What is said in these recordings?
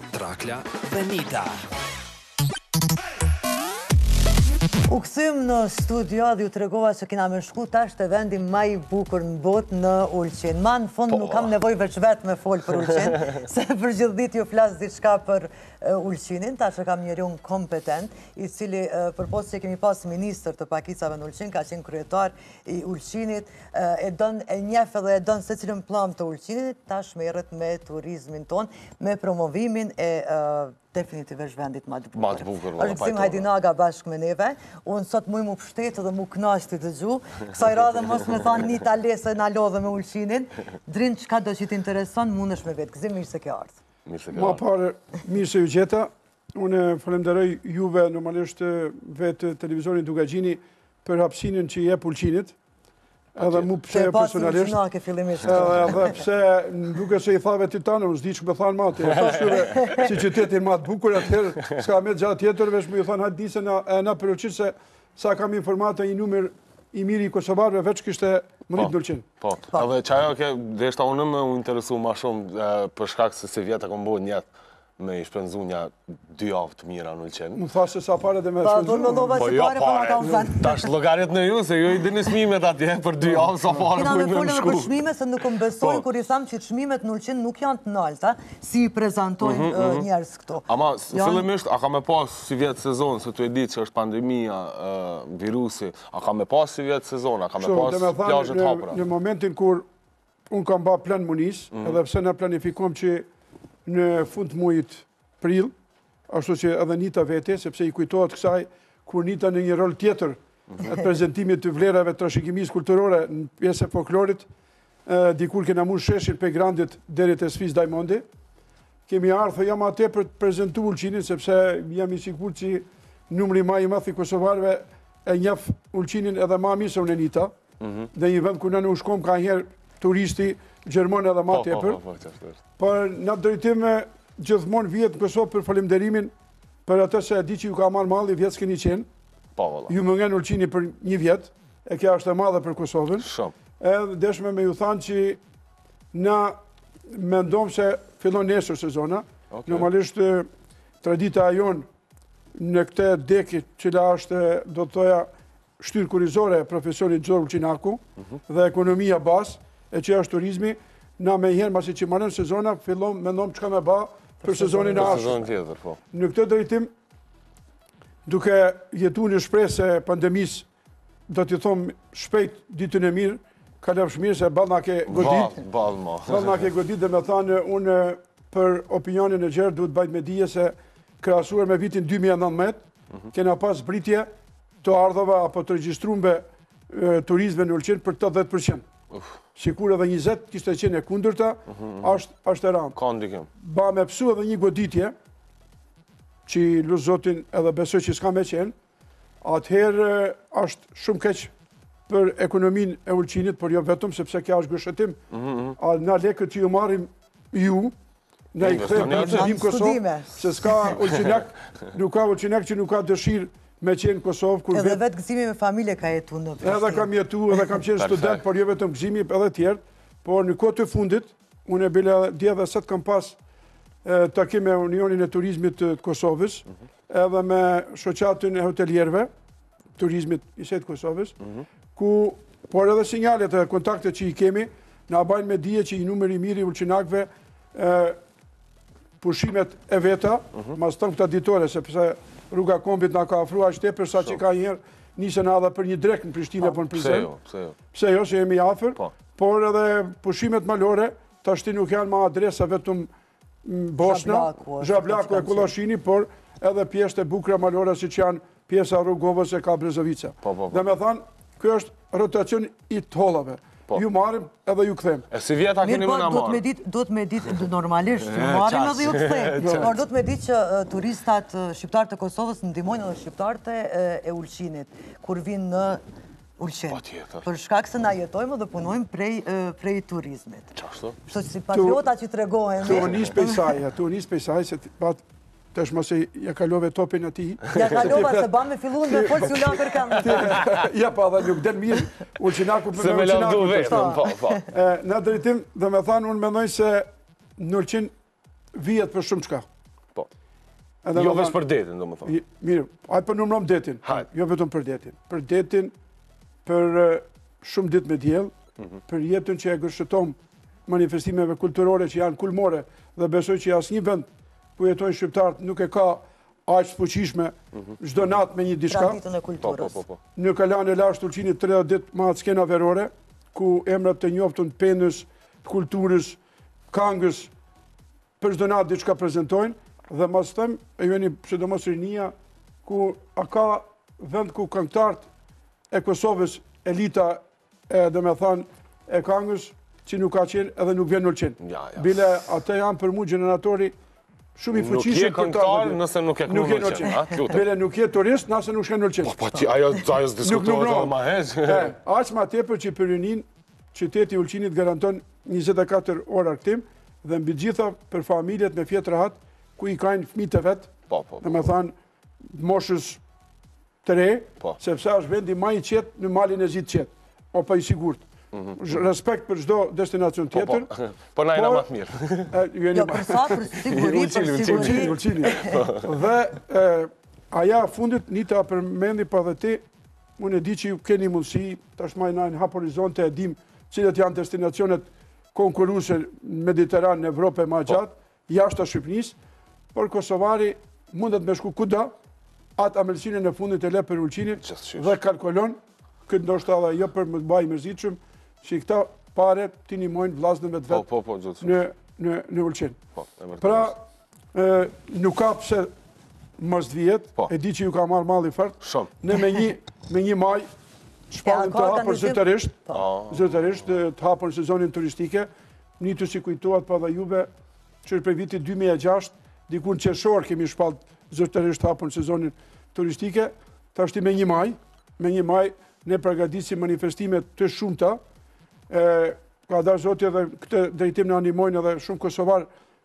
Trakla dhe Nita. U këthym në studio dhe ju tregova që kina me shku tash te vendi ma i bukur në botë në Ulqin. Ma në fund nuk kam nevojë veç vetë me fol për Ulqin, se përgjithë ditë ju flas diçka për Ulqinin, tash e kam njeriun kompetent, i cili përpos që kemi pas ministër të pakicave në Ulqin, ka qenë kryetar i Ulqinit, e don e njef edhe e don secilën pllamë të Ulqinit, tash merret me turizmin tonë, me promovimin e definitivisht vendit ma të bukur. Ma të bukur, vëllë, fajtona. Gëzim Hajdinaga bashkë me neve. Unë sot muj m'u pshtetë dhe m'u knaq t'i dëgju. Kësaj radhe mos me thanë Nita lëre se na lodhe me Ulqinin. Drin, çkado që t'i intereson, mundesh me vet. Gëzim, mirë se ke ardhë. Mirë se ke ardhë. Ma parë, mirë se ju gjeta. Unë falënderoj juve normalisht vetë televizionin Dukagjini për hapësinën që i jep Ulqinit, edhe mu personalisht, edhe pse duket se i thave ti tane, unë s'di ça me thanë ma ti, e thashtë tyre si qytetin ma të bukur, atëherë s'ka me gjatë tjetër, veç me ju thanë hajde dise e na për qit se sa kam informata i numër i mirë i kosovarëve, veç kish mërritë n'Ulqin. Po, po. edhe qajo ke, deshta unë m'u interesu ma shumë për shkak se sivjet e kom bo nijet, me i shpenzu nja dy javë të mira në Ulqin. Më thashë se sa pare dhe me shpenzu. Po, në lova po që jo, pare për ata unë zanë. Ta është llogaritni ju, se ju i dini çmimet atje, për dy javë sa pare po na shku. Kina me fol për çmimet, se nuk më besojnë, po. kur i tham që çmimet në Ulqin nuk janë të nalta, si i prezentojnë mhm, mhm. njerëzit këtu. Ama, fillimisht, a ka me pas sivjet sezon, se tu e dit që është pandemija, virusi, a ka me pas sivjet sezon, a ka me pas plazhet hapura? Në momentin kur Unë kam ba plan m'u nis, mm. edhe pse na planifikuam që në fund të muajit prill, ashtu që edhe Nita vetë, sepse i kujtohet kësaj, kur Nita në një rol tjetër, mhm. e prezentimit të vlerave të rëshikimis kulturore në pjesë e folklorit, dikur kena mbush sheshin prej Grandit deri te Swiss Diamondi, kemi ardhë jo ma atë për të prezentu Ulqinin, sepse jam i sigurt që numri ma i madh i kosovarëve e njef Ulqinin edhe ma mirë se unë e Nita, dhe një vend ku na shkojmë ka njëherë turisti gjerman edhe ma tepër, por në drejtim gjithmonë vijmë në Kosovë për falënderimin, për atë se e di që ju ka marrë malli vjet s'keni qenë, po, ju mungon Ulqini për një vjet, e kjo është e madhe për Kosovën, edhe deshëm me ju thanë që na mendojmë se fillon nesër sezona, normalisht tradita e jonë, Në këtë deki, e cila është, do të thoja, shtyllë kurrizore e profesionit si ulqinak mhm. dhe ekonomia bazë që është turizmi, na menjëherë masi që maron sezona, fillom mendojm çka me ba për sezonin e ardhshëm. Po. Në këtë drejtim, duke jetu në shpresë e pandemisë Do t'i them shpejt ditën e mirë, kalofsh, mirë se ballë na ke godit. Ballë, mo. Ballë na ke godit domethanë unë për opinionin e gjerë duhet ba me dije se krahasuar me vitin 2019, mhm. kena pas rritje të ardhurave apo të regjistrume turizëm në Ulqin për 80%. Sikur edhe 20 kishte qenë e kundërta, mhm, mhm. është e randë. Ka ndikim. Ba me pësu edhe një goditje, që i lus zotin edhe besoj që s'ka me qenë, atëherë është shumë keq për ekonominë e Ulqinit, por jo vetëm, sepse kjo është gërshetim, mhm, mhm. a na lekët ju marrim ju, na i kthejmë në Ulqin, në Kosovë, se s'ka ulqinak, nuk ka ulqinak që nuk ka dëshirë me qenë në Kosovë. Kur edhe vetë Gëzimi me familje ka jetu në Prishtinë. Edhe kam jetu, edhe kam qenë student, por jo vetëm Gëzimi edhe tjerët, por në kohët e fundit, Unë bile dje dhe sot kam pas takim me Unionin e Turizmit të Kosovës, mhm. edhe me shoqatën e hotelierve, turizmit gjithashtu Kosovës, mhm. ku, por edhe sinjalet e kontaktet që i kemi, na bajnë me dije që një numër i mirë i ulqinakëve pushimet e veta, mhm. ma së tepërmi këto ditore, sepse Rruga e Kombit na ka afrua, është sa që ka njerëz, nisen nga dhe për një drekë në Prishtinë, për në Prishtinë, jo, jo. pse jo, se jemi afër, po. Por edhe pushimet malore, tashti nuk janë ma adresa vetëm Bosna, Zhablaku e Kollashini, por edhe pjesë të bukra malore siç janë pjesa e Rugovës e ka Brezovica. Po, po, po. Domethanë, kjo është rotacion i të hollave. Po. Ju marrim edhe ju kthejmë. E sivjet a keni me na marrë? Desht me ditë, po normalisht, ju marrim edhe ju kthejmë. Por duhet me ditë që turistat shqiptarë të Kosovës ndihmojnë edhe shqiptarët e Ulqinit, kur vijnë në Ulqin. Patjetër. Për shkak se na jetojmë dhe punojmë prej prej turizmit. Qashtu? Kështu që si patriota që tregohen. Tu nis prej saj, tu nis prej saj se pat tash mos e ia kalove topin atij. Ia kalova se ba me fillu me fol si ulën për kamë. Ja pasha nuk del mirë. Ulqinaku për ulqinakun. Po, po. Në drejtim, domethënë unë mendoj se në Ulqin vihet për shumëçka. Po. Jo veç për detin, domethënë. Mirë, hajt po numërojmë detin. Jo vetëm për detin. Për detin, për shumë ditë me diell, mhm. për jetën që e gërsheton manifestimeve kulturore që janë kulmore dhe besoj që asnjë vend ku jetojnë shqiptarët nuk e ka aq të fuqishme çdo mhm. natë me një diçka. Traditën e kulturës. Po, po, po, në kalanë e lashtë t'Ulqinit 30 ditë mbahet skena verore, ku emra të njoftun t'penës, kulturës, këngës për çdo natë diçka prezantojnë dhe mos të them e jeni sidomos rinia ku a ka vend ku këngëtarët e Kosovës elita do me thanë e këngës që nuk ka qenë edhe nuk vjen n'Ulqin. Ja, ja. Bile ata janë për mu gjeneratori shumë i fuqishëm për ta. Nuk je nëse nuk e nuk je n'Ulqin. Bile nuk je turist nëse nuk shkon n'Ulqin. Po, po ti ajo ajo është diskutuar ma herët. Aq ma tepër që për rininë Qyteti i Ulqinit garanton njëzet e katër orë argëtim dhe mbi të gjitha për familjet me fjetë rehat ku i kajnë fmitë e vet, Po, po, po. domethënë moshës të re, Po. sepse është vendi ma i qetë në Malin e Zi, i qetë, apo i sigurt. Zh- Respekt për çdo destinacion Po, po. tjetër. Po na jena por- ma të mirë. e, ju jeni Jo, ma- për sa, për siguri, Ulqini, për Ulqini. siguri. Ulqini, Ulqini. Dhe e, ajo e fundit, Nita përmendi po edhe ti, Unë e di që ju keni mundësi, tashmë na janë hap horizonte, e dimë cilët janë destinacionet konkurruese në Mediteran, në Evropë e ma po. gjatë, jashta Shqipnisë, por kosovari mundet me shku kuda, atë amëlsinën e fundit e le për Ulqinin dhe kalkulon, këtë ndoshta edhe jo për me u ba i mërzitshëm, që këto pare t'i ndihmojnë vllazënve të po, vet po, në Ulqin. Pra, Nuk ka pse mos vijë, po. e di që ju ka marrë malli për të. Shumë. Ne me një, me një maj, shpallin të hapur zyrtarisht, po. zyrtarisht të hapur sezonin turistik, Nita si e kujtuat po po edhe juve, që është prej vitit 2006, dikund qershor kemi shpallë zyrtarisht të hapur sezonin turistik, tashti me një maj, me një maj, ne përgatisim manifestime të shumta, ka dashtë Zoti edhe në këtë drejtim na ndihmojnë edhe shumë kosovarë,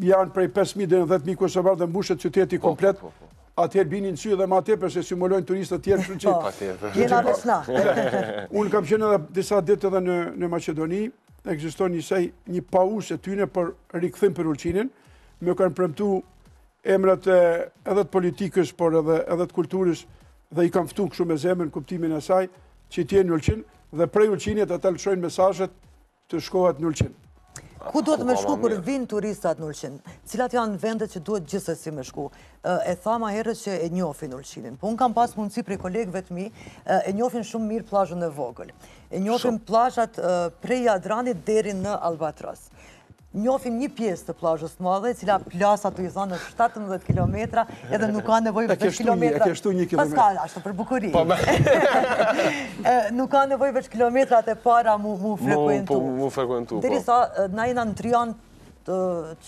Janë prej 5.000 deri në 10.000 kosovarë dhe mbushet qyteti po, komplet, po, po, atëherë bien në sy dhe ma tepër, se stimulojnë turistët tjerë, që që... Ma tepër. Jena edhe na. Unë kam qenë edhe disa ditë edhe në Maqedoni, ekziston një send, një pauzë e tyne për rikthim për Ulqinin, më kanë premtu emrat edhe të politikës, por edhe të kulturës, dhe i kam ftu kështu me zemër, në, kuptimin e saj, që të jenë n'Ulqin, dhe prej Ulqinit ata lëshojnë mesazhet, Të shkohet në Ulqin. Ku duhet me shku kur vijnë turistat në Ulqin? Cilat janë vendet që duhet gjithsesi me shku? E thashë ma herët që e njofin Ulqinin. Po unë kam pas mundësi prej kolegëve të mi, e njofin shumë mirë plazhën e vogël. E njofin plazhat prej Jadranit deri në Albatros. Njofin një pjesë të plazhës të madhe, e cila plazha, si i thonë, në 17 kilometra, Edhe nuk ka nevojë veç kilometra. E kështu një kilometra. Pas ka, ashtu për bukuri. Po, nuk ka nevojë veç kilometrat e para m'u frekuentu. M'u frekuentu, po. Derisa, na jena në trian të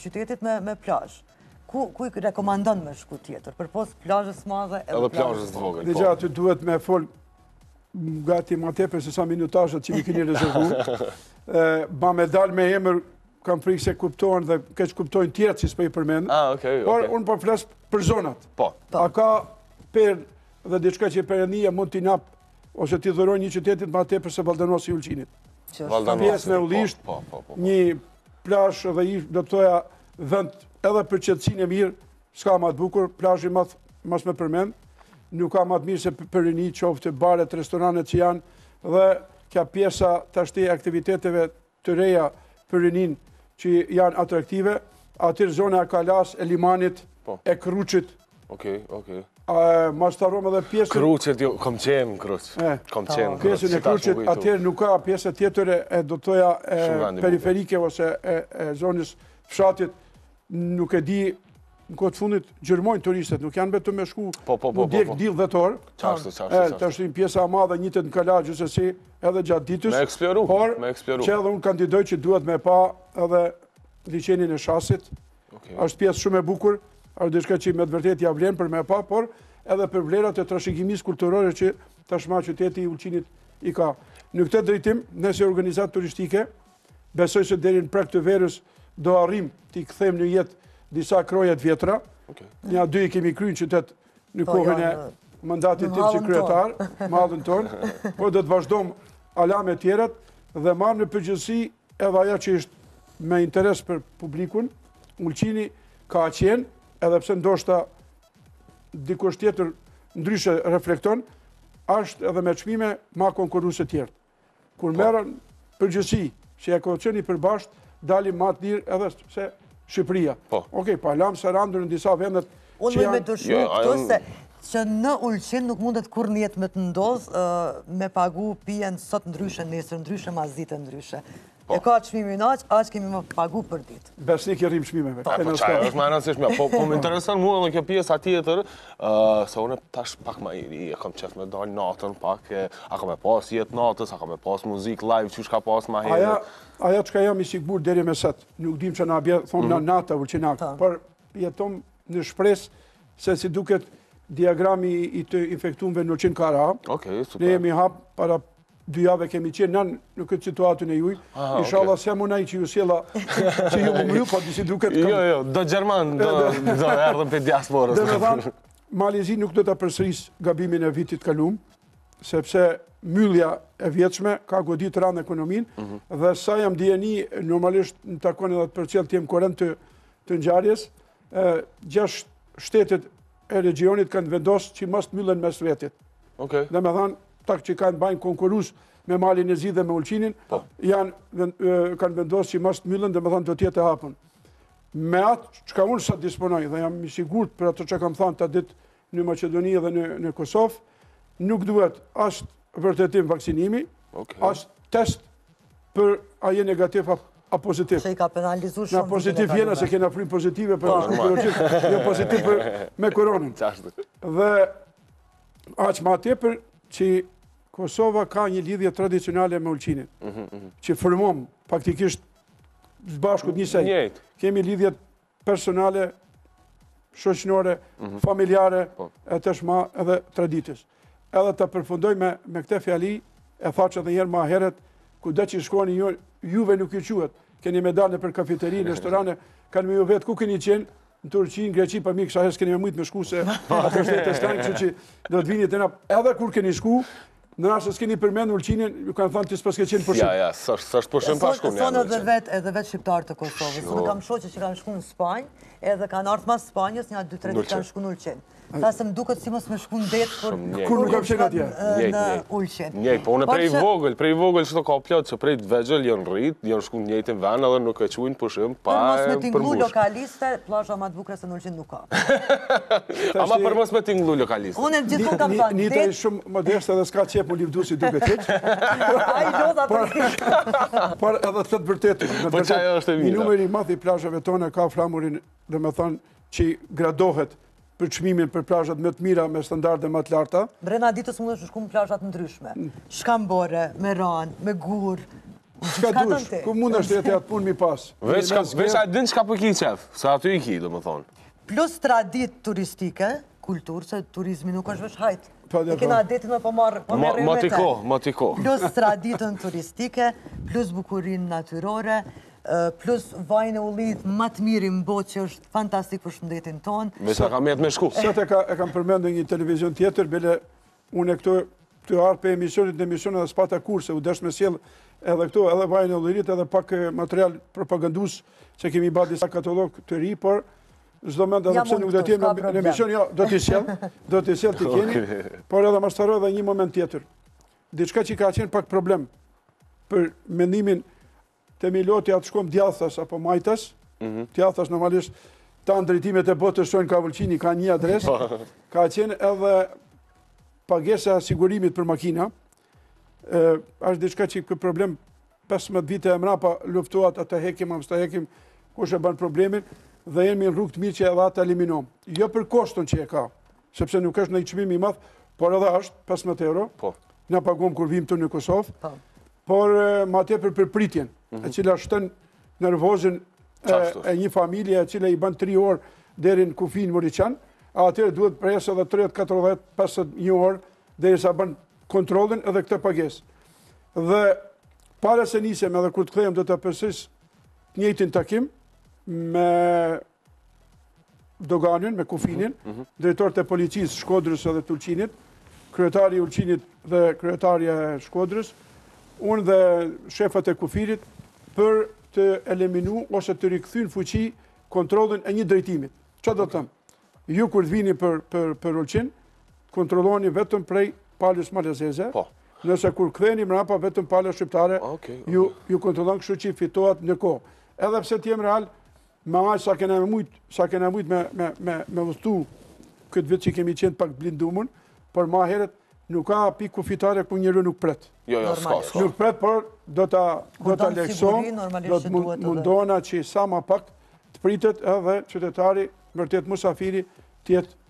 qytetit me plazh. Ku i rekomandon me shku tjetër? Përpos plazhës madhe edhe plazhës t'vogël, po. Dëgjo, aty duhet me fol gati ma tepër se sa minutazhet që m'i kini rezervu. Ba me dal me emër Kam frikë se kuptohen dhe keqkuptojnë tjerët që s'po i përmend. Ah, okay, okay. Por unë po flas për zonat. Po. po. A ka edhe diçka që Perëndia mund t'i nap ose t'i dhurojë një qytetit ma tepër se Valdanosi i Ulqinit. Valdanos. Pjesën e ullishtës, po, po, po, po, një plazh dhe i do të thoja vend edhe për qetësinë e mirë, s'ka më të bukur, plazhin mos me përmend. Nuk ka më të mirë se për në qoftë baret, restorantet që janë dhe kjo pjesa tashti aktiviteteve të reja për rininë që janë atraktive, atëherë zona e kalasë, e limanit, po. e Kruqit. Okej, okej. Mos ta harrojmë edhe pjesën... Kruqit, jo, kom qenë Kruqit. Kom qenë Kruqit. Pjesën e Kruqit, atëherë nuk ka pjesë tjetër e do të thoja periferike ose e zonës fshatit. Nuk e di në kohë të fundit gjurmojnë turistët, nuk janë vetëm me shku po, po, po, m'u djegë n'diell edhe t'ërë. Qashtë, qashtë, qashtë. Është një pjesë e madhe, ngjitet në kala gjithsesi edhe gjatë ditës. Me eksploru, me eksploru. Që edhe unë kandidoj që duhet me pa edhe liqenin e Shasit. Është pjesë shumë e bukur, është diçka që me të vërtetë ia vlen për me pa, por edhe për vlerat e trashëgimisë kulturore që tashma qyteti i Ulqinit i ka. Në këtë drejtim, nëse organizata turistike, Besoj se deri në prag të verës do arrijmë t'i kthejmë në jetë disa kroja të vjetra. Nja dy i kemi kry në qytet në po, kohën e mandatit tim si kryetar, madhën tonë, po do të vazhdojmë hala me tjerat dhe marrë në përgjithësi edhe ajo që është me interes për publikun, Ulqini ka qenë, edhe pse ndoshta dikush tjetër ndryshe reflekton, ashtë edhe me çmime ma konkurrues se tjerët. Kur po. merren në përgjithësi, që e kanë qenë përbashkë, dalim ma të lirë edhe se Shqipëria. Po. Okej, pa lanë së rëndomtë në disa vende Unë më me të shumë jo, këtu se që në Ulqin nuk mundet kurrë në jetë me të ndodhë me pagu pijen sot ndryshe, nesër ndryshe, masdite ndryshe. Po. E ka çmimin aq, aq kemi me pagu për ditë. Qëndrueshmëria e çmimeve. Po, po qajo është më e rëndësishme. Po, po më intereson mua dhe kjo pjesa tjetër, se unë tash pak ma i ri, e kam qejf me dalë natën pak, a ka me pas jetë nate, a ka me pas muzikë live, qysh ka pas ma herë. Ajo çka jam i sigurt deri më sot, nuk dimë çka na bie, thonë në mhm. nata, por çka, po por jetojmë në shpresë, se si duket diagrami i të infektumve në Ulqin ka ra, ne jemi hap para Dy javë kemi qenë nën në këtë situatën e juve. Inshallah s'jam unë ai që ju solla, që ju më ju, po si duket kam. Jo, jo, do gjerman, do do erdhën prej diasporës. Domethënë, Mali i Zi nuk do ta përsëris gabimin e vitit të kaluar, sepse mbyllja e vjetshme ka godit rëndë ekonominë mhm. dhe sa jam në dijeni normalisht më takon edhe të përcjell të jem në korrent të ngjarjes, gjashtë shtetet e regjionit kanë vendosë që mos të mbyllen mes vetit. Ok. Domethanë, ata që kanë me ba konkurrencë me malin e zi dhe me ulqinin, po. janë, kanë vendosë që mos të mbyllen domethanë do t'jetë e hapun. Me atë çka unë sa disponoj dhe jam i sigurët për atë çka m'kanë thanë atë ditë në Maqedoni dhe në, në Kosovë, nuk duhet as vërtetim vaksinimi, okay. as test për a je negativ apo pozitiv. Se i ka penalizu shumë. Na pozitiv jena se kena frymë pozitive për, është po, kurorgjit, jo pozitiv për me koronin. Dhe aq ma tepër që Kosova ka një lidhje tradicionale me ulqinin, mhm, mhm. që formojmë faktikisht bashkë një njësi. Kemi lidhjet personale, shoqnore, mhm. familjare, po. e tashma edhe traditës. Edhe të përfundoj me, me këte fjali, e thashë edhe njëherë ma herët, kudo që shkoni ju, juve nuk ju quhet, keni me dalë nëpër kafeteri, restorane, kanë me ju vetë, ku keni qenë, në Turqi, në Greqi, po mik, kësaj here s'keni me mujtë me shku, se atëherë s'të lanë, kështu që do të vini te na edhe kur keni shku, Në rast s'e keni përmendë Ulqinin, ju kanë thënë ti s'paske qenë n'pushim. Ja, ja, s'është pushim pa shku. Thonë edhe vetë, edhe vetë shqiptarë të Kosovës. Unë kam shoqe që kanë shku në Spanjë, edhe kanë ardhë mas Spanjës, një dy tre ditë kanë shku në Ulqin. Tha s'më duket si mos me shku n'det kur kur nuk kam shku atje. Në Ulqin. Një, po unë prej vogël, prej vogël, edhe ka plot që prej të vegjël janë rrit, janë shku në njëjtin vend edhe nuk e quajnë pushim pa. Mos me tingëllu lokaliste, plazha ma të bukra se në Ulqin. Ama për mos me tingllu lokaliste. Unë gjithmonë kam thënë. Nita është shumë modeste edhe s'ka qejf me u livdu si duke të që. A i do të apërë. Por edhe është e vërtetë. Po që ajo është e mira. Një numër i madh i plazheve tona ka flamurin domethënë që gradohet për çmimin për plazhet më të mira me standarde më të larta. Brenda ditës mundesh me shku në plazhe të ndryshme. Shkambore, me ranë, me gurë. Çka dush, ku mundesh tjetër atë punë me pasë? Veç a e din çka po ki qejf, se aty i ki, domethënë. Plus traditë turistike, kulturë, se turizmi nuk është veç hajt. Po, e kena adetin me po marrë po me rrëmete. Ma t'i ko, ma t'i ko. Plus traditën turistike, plus bukurinë natyrore, plus vajin e ullinit ma të mirë në botë që është fantastik për shëndetin tonë. Veç sa kam qejf me shku. Sot e kam përmendu një televizion tjetër, bile Unë këtu kam ardhë prej emisionit në emision edhe s'pata kur, se u desh me sjellë edhe këtu, edhe vaj ullinit, edhe pak material propagandues që kemi ba disa katalog të ri, por s'do mend edhe pse nuk do t'jemi në emision, jo, do t'i sjell, do t'i sjell t'i keni, por edhe me shtu edhe një moment tjetër. Diçka që ka qenë pak problem për mendimin Te Miloti a të shkojmë djathas apo majtas, djathas normalisht tanë drejtimet e botës çojnë ka Ulqini, ka një adres, po. ka qenë edhe pagesa sigurimit për makina, është diçka që ky problem 15 vite e mrapa luftohet ta hekim, ama s'e hekim, kush e banë problemin, dhe jemi në rrugë të mirë që edhe atë ta eliminojmë. Jo për koston që e ka, sepse nuk është ndonjë çmim i madh, por edhe është 15 euro. Po. Na paguam kur vijmë këtu në Kosovë. Po. Por më tepër për pritjen, e mhm. cila shton nervozën e një familje e cila i bën 3 orë deri në kufi Muriqan, atëherë duhet të presë edhe 30, 40, 50 një orë deri sa bën kontrollin edhe këtë pagesë. Dhe para se të nisem edhe kur të kthehem do të përsëris të njëjtin takim me Doganën me kufinin, mhm, mhm. drejtorët e policisë së Shkodrës edhe të Ulqinit, kryetari i Ulqinit dhe kryetarja e Shkodrës, unë dhe shefët e kufinit për të eliminu ose të rikthy në fuqi kontrollin e një drejtimit. Çka do të thotë? Ju kur të vini për, për, për Ulqin, kontrolloheni vetëm prej palës malazeze, po. nëse kur ktheheni mrapa vetëm pala shqiptare, ah, ju, ju kontrollon kështu që fitohet në kohë. Edhe pse të jem real, Me aq sa kena mujt, sa kena mujt me me me me udhëtu këtë vit që kemi qenë pak bllokum, por më herët nuk ka pikë kufitare ku njeriu nuk pret. Jo, jo, s'ka, s'ka. Nuk pret, por do ta do ta lehtësojmë, do të mundohna që sa më pak të pritet edhe qytetari, vërtet musafiri, të jetë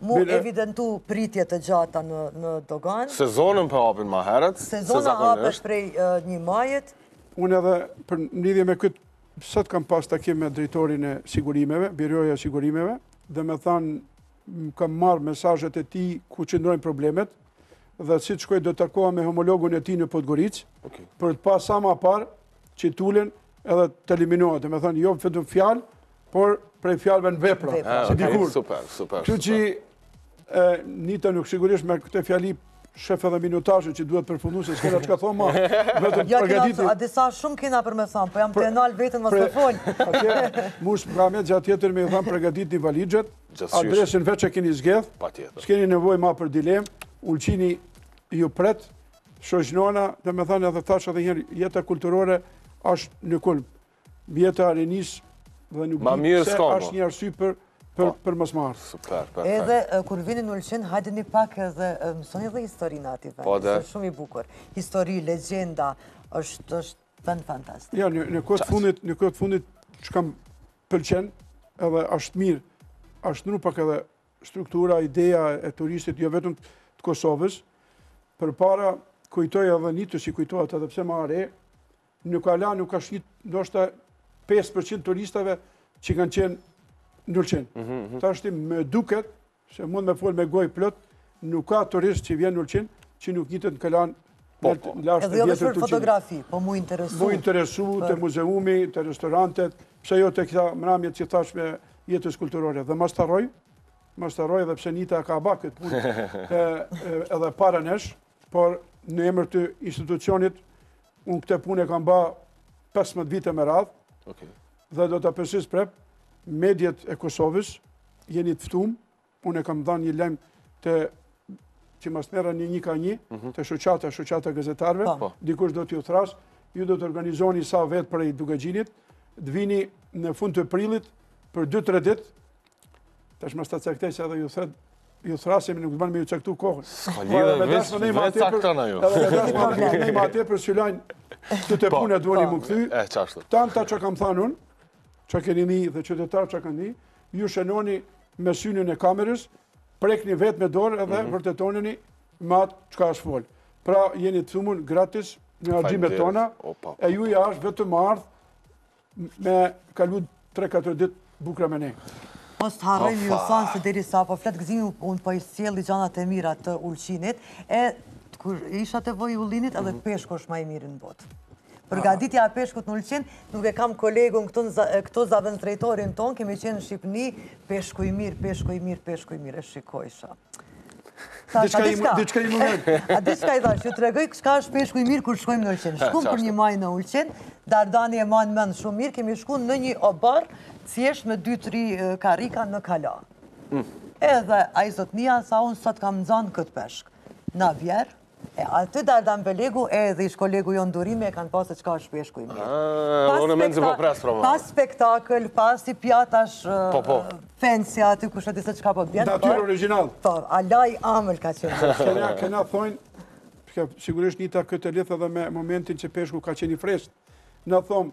Mu evidentu pritje të gjata në doganë. Sezonën po e hapin ma herët, se zakonisht. Sezona hapet prej një majit. Unë edhe për lidhje me këtë, sot kam pas takim me drejtorin e sigurimeve, byroja e sigurimeve, domethanë, kam marrë mesazhet e tij ku qëndrojnë problemet, dhe si të shkoj do të takohem me homologun e tij në Podgoricë, për të pa sa ma parë që tulen edhe të eliminohet, domethënë, jo vetëm fjalë, por prej fjalëve në vepra, ah, se dikur. Super, super, Që që një të nuk sigurisht me këtë fjali shef edhe minutazhin që duhet përfundu se s'kena çka thonë më. Vetëm ja, përgatiti. Ja, a di sa shumë kena për me thonë, po jam tu e ndal veten mos të fol. A kemi diçka tjetër me thonë përgatitni valixhet. Adresën veç e keni zgjedhë. Patjetër. S'keni nevojë më për dilemë. Ulqini ju pret. Shoqnona, domethënë edhe thashë edhe njëherë, jeta kulturore është në kulm. Jeta e rinisë dhe nuk Ma di mirë pse s'ka, mo. është një arsye për për për mos me ardhë. Super, perfekt. Edhe e, kur vini në Ulqin, hajdeni pak edhe e, mësoni edhe historinë e atij Po, vendi, dhe? se është shumë i bukur. Histori, legjenda, është është vend fantastik. Ja, në në kohët e fundit, në kohët e fundit çka më pëlqen, edhe është mirë, është ndrru pak edhe struktura, ideja e turistit jo vetëm të Kosovës, përpara kujtoj edhe Nitës i kujtohet edhe pse ma e re, n'kala nuk ka shku, ndoshta 5% turistave që kanë qenë në Ulqin. Mm -hmm. Tashti më duket, se mund me folë me gojë plot, nuk ka turist që vjen në Ulqin, që nuk ngjitet në kala Po, po. Edhe jo vetëm fotografi, po mu interesu. Mu interesu te muzeumi, te restorantet, pse jo te këto mramjet që thashë, me jetës kulturore. Dhe mos të harroj, mos të harroj edhe pse Nita ka ba këtë punë, edhe para nesh, por në emër të institucionit, unë këtë punë e kam ba 15 vite me radhë, dhe do ta përsëris prap, mediet e Kosovës, jeni të ftumë, unë e kam dhanë një lajm të që mos merren një një ka një, mhm. te shoqata, shoqata e gazetarëve, po. dikush do t'ju thrrasë, ju do të organizoni sa vetë për e dukshme jini, të vini në fund të prillit për 2-3 ditë, tash mos ta caktoj se edhe ju thatë, ju thrrasim nuk bën me ju caktu kohën. Ka lidhje me vetë ne ma atë për na ju. Ne ma atë për Sylan të të po. punë duani po. më kthy. E çashtu. Tana ato çka kam thënë unë, çka keni ni dhe qytetarët çka kanë ni, ju shënoni me synin e kamerës, prekni vetë me dorë edhe mhm. vërtetoneni me atë çka është folë. Pra jeni të ftumun gratis në hargjimet tona, e juja asht vetëm me ardhë me kalu 3-4 ditë t'bukra me ne. Mos të harrojmë ju thonë se derisa po flet Gëzimi unë po i sjelli gjanat e mira të Ulqinit, e kur isha të voj ullini edhe mhm. peshku është ma i miri n'botë. Përgatitja e peshkut në Ulqin, nuk e kam kolegun këtu zavendësdrejtorin tonë, kemi qenë në Shqipëni, peshku i mirë, peshku i mirë, peshku i mirë, e shikojsha. Diçka i mungon. A diçka i thashë, ju tregoj çka është peshku i mirë kur shkojmë në Ulqin. Shkum për një maj në Ulqin, Dardani e man mend shumë mirë, kemi shku në një oborr, thjesht me 2-3 karrika në kala. Mm. Edhe ai zotnia, tha unë sot kam nxanë këtë peshk. Na vjerë, E aty Dardan Belegu edhe ish kolegu jonë Durimi e kanë pa se çka është peshku i mirë. Ah, unë mezi po pres pra Pas spektakl, pas i pjatash po, po. fensja aty ku shëtë se çka po bjenë. Da tyre original. Po, alaj amël ka qenë. Këna, këna thonë, përka sigurisht Nita kjo lidhet edhe me momentin që peshku ka qenë i freskët. Na thonë,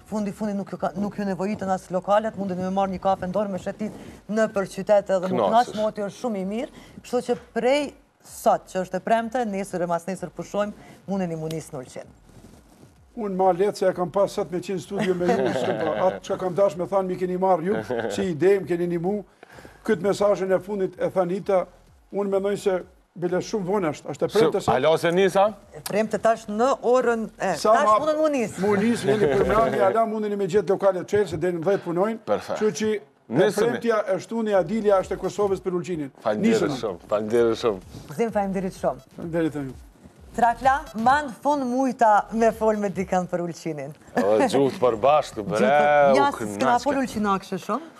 Fundi i fundit nuk ju nuk ju nevojiten as lokalet, mundeni me marrë një kafe në dorë me shetit nëpër qytet edhe m'u kënaq, moti është shumë i mirë. Kështu që prej sot që është e premte, nesër e masnesër pushojmë, mundeni m'u nisë në Ulqin. Unë ma letë se e kam pas sot me qenë n'studio me ju, atë që kam dash me thanë m'i keni marrë ju, si i dejmë keni një mu, këtë mesazhin e fundit e tha Nita, unë mendoj se Bile shumë vonë është, është e premte sot. Alo, s'e nisa? E premte tash në orën e... Sa ma... Tash munden m'u nisë. M'u nisë, jeni për mrami, hala munden i nxë gjithë lokalet çelë, se dhe në dhjetë punojnë. Perfekt. Qe qe e premtja, e shtuni, e dilja, është e Kosovës për Ulqinin. Faleminderit shumë, faleminderit shumë. Gzim, faleminderit shumë. Faleminderit e ju. Trakla, ma n'fund mujta me fol me dikën për Ulqinin. Gjuhë të përbashkët, bre, u kënaqke. Ja, s'kena fol ulqinakçe shumë.